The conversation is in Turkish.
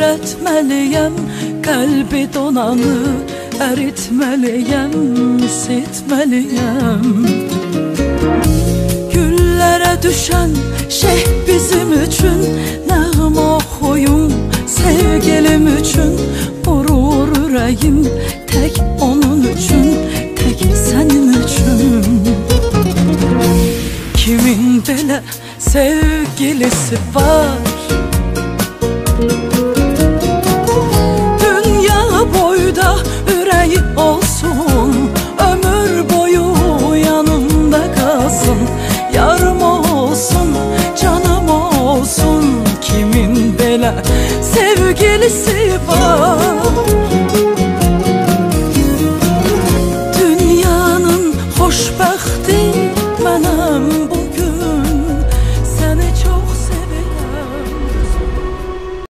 öğretmeliyem Kalbi donanı eritmeliyem Sitmeliyem Güllere düşen şey bizim için Nəğm oxuyum sevgilim için Vurur ürəyim tek onun için Tek senin için Kimin belə sevgilisi var yüreği olsun. Ömür boyu yanımda kalsın. Yarım olsun, canım olsun. Kimin bela sevgilisi var? Dünyanın hoşbəxti mənəm